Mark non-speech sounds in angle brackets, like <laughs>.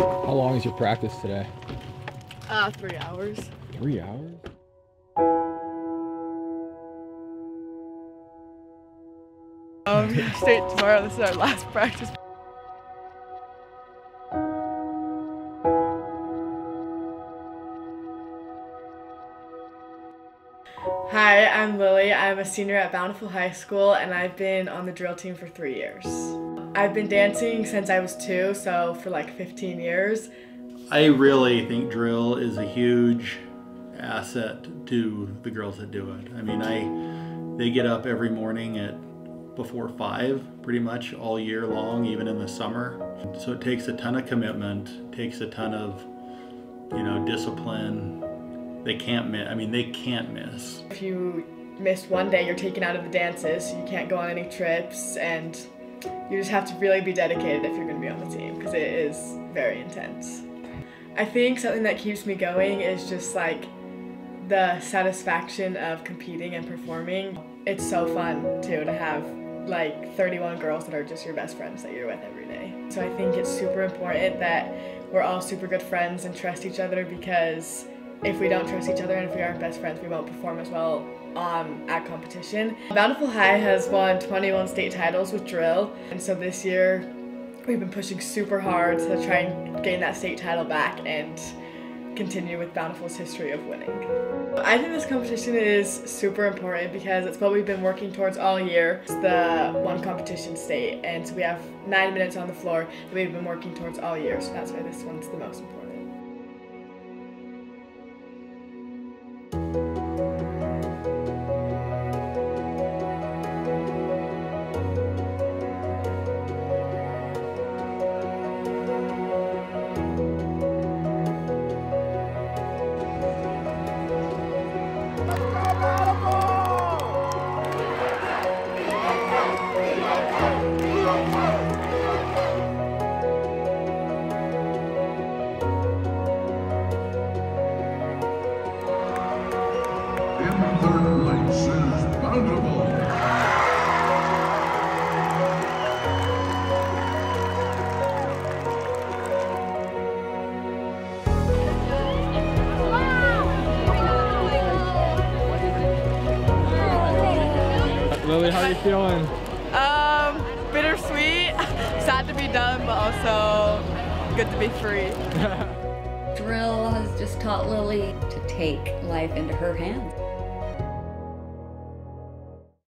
How long is your practice today? Uh, three hours. Three hours? Um, <laughs> state tomorrow. This is our last practice. Hi, I'm Lily. I'm a senior at Bountiful High School and I've been on the drill team for three years. I've been dancing since I was two, so for like 15 years. I really think drill is a huge asset to the girls that do it. I mean, I they get up every morning at before five, pretty much all year long, even in the summer. So it takes a ton of commitment, takes a ton of you know discipline. They can't miss. I mean, they can't miss. If you miss one day, you're taken out of the dances. You can't go on any trips, and you just have to really be dedicated if you're going to be on the team because it is very intense. I think something that keeps me going is just like the satisfaction of competing and performing. It's so fun too to have like 31 girls that are just your best friends that you're with every day. So I think it's super important that we're all super good friends and trust each other because if we don't trust each other and if we aren't best friends, we won't perform as well um, at competition. Bountiful High has won 21 state titles with drill, and so this year we've been pushing super hard to try and gain that state title back and continue with Bountiful's history of winning. I think this competition is super important because it's what we've been working towards all year. It's the one competition state, and so we have nine minutes on the floor that we've been working towards all year, so that's why this one's the most important. In third place is Bountiful. Lily, how are you feeling? Um, bittersweet, <laughs> sad to be done, but also good to be free. <laughs> Drill has just taught Lily to take life into her hands.